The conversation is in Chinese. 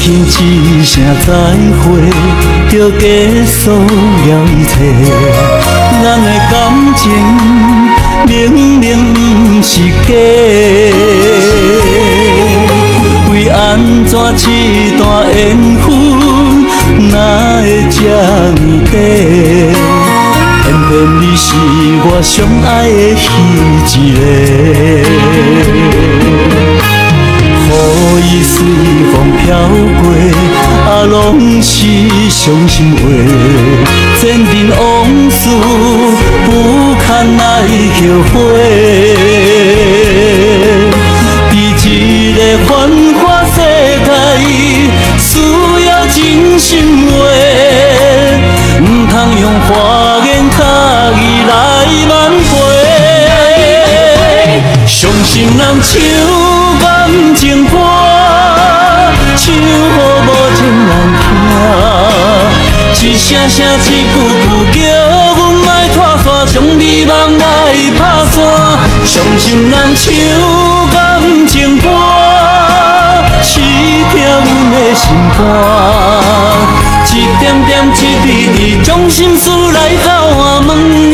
天一声再会，就结束了一切。咱的感情明明不是假，为安怎这段缘分哪会这么短？偏偏你是我上爱的彼一个。拢是伤心话。前尘往事不堪来后悔。在这个繁华世界，需要真心话，唔通用花言巧语来挽回。伤心人像。一声声一句句叫阮来拖沙，将美梦来拍散。伤心人唱感情歌，刺痛阮的心肝。一点点一滴滴，将心事来交我，问